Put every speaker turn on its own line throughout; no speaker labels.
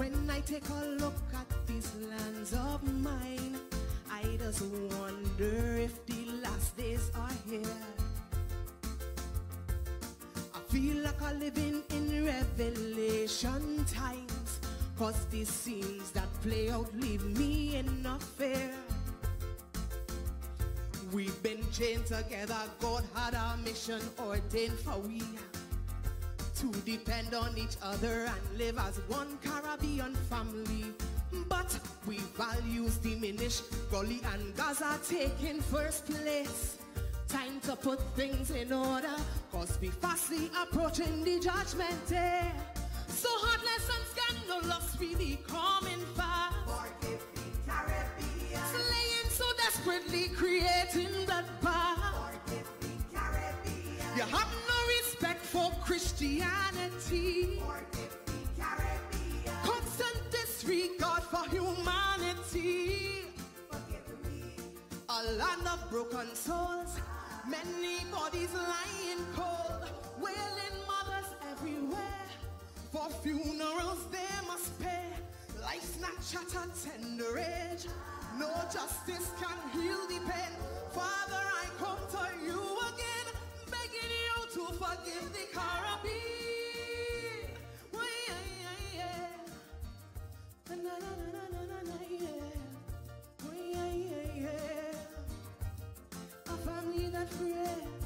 When I take a look at these lands of mine, I just wonder if the last days are here. Feel like I'm living in revelation times, cause the scenes that play out leave me in a fear. We've been chained together, God had our mission ordained for we to depend on each other and live as one Caribbean family. But we values diminish, Gully and Gaza taking first place. Time to put things in order, cause we fastly approaching the judgment day. So heartless and scandalous really coming fast.
Forgive the Caribbean.
Slaying so desperately, creating bloodbath.
Forgive the Caribbean.
You have no respect for Christianity.
Forgive the Caribbean.
Constant disregard for humanity.
Forgive me.
A land of broken souls, bodies lying cold, wailing mothers everywhere. For funerals they must pay. Life's not at tender age. No justice can heal the pain. Father, I come to you again, begging you to forgive the Caribbean. Oh, yeah, yeah, yeah. Na, na, na, na, na, na, na, yeah. Oh, yeah, yeah, yeah. A family that prays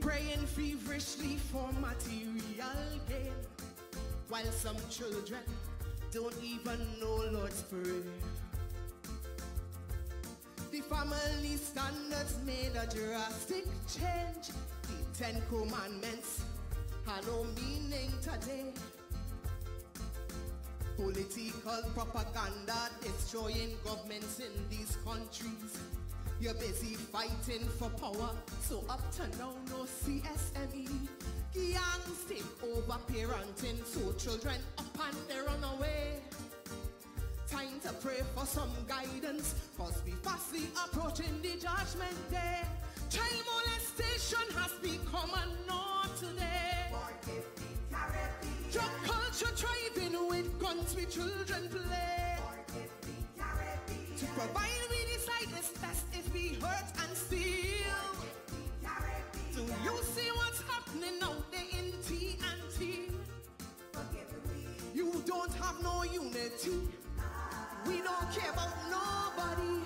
praying feverishly for material gain, while some children don't even know Lord's Prayer. The family standards made a drastic change. The Ten Commandments have no meaning today. Political propaganda destroying governments in these countries. You're busy fighting for power, so up to now no CSME. Gangs take over parenting, so children up and they run away. Time to pray for some guidance, cause we fastly approaching the judgment day. Child molestation has become a norm today. Thriving with guns we children play. To provide we decide it's best if we hurt and steal. Do you see what's happening out there in TNT? You don't have no unity. We don't care about nobody.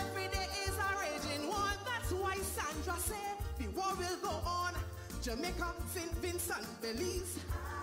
Every day is a raging war. That's why Sandra said the war will go on. Jamaica, St. Vincent, Belize.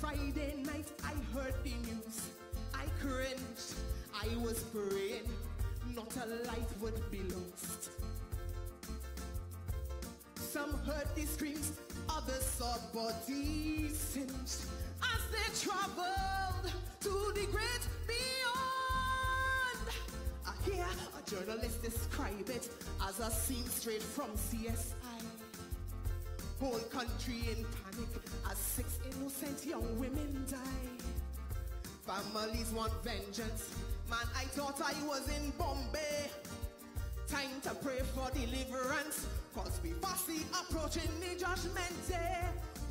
Friday night I heard the news. I cringed. I was praying not a life would be lost. Some heard the screams, others saw bodies singed as they traveled to the great beyond. I hear a journalist describe it as a scene straight from CSI. Whole country in panic as six innocent young women die. Families want vengeance. Man, I thought I was in Bombay. Time to pray for deliverance, cause we fastly approaching the judgment day.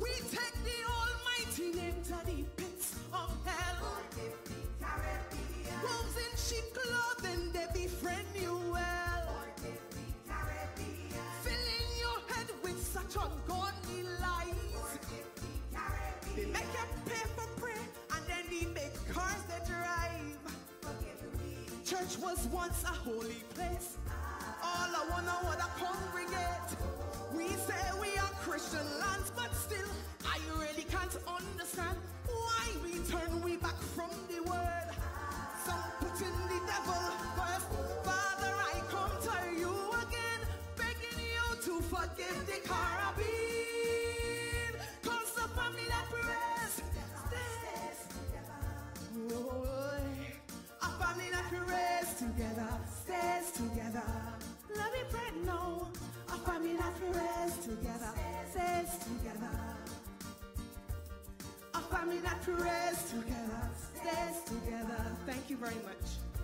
We take the Almighty into the pits of hell.
Forgive the Caribbean.
Wolves in sheep clothing, church was once a holy place. All I wanna wanna congregate. We say we are Christian lands, but still, I really can't understand why we turn we back from the word. Some put in the devil first. Father, I come to you again, begging you to forgive the Caribbean. Prays together, stays together. Let me pray now. A family that prays together, stays together. A family that prays together, stays together. Thank you very much.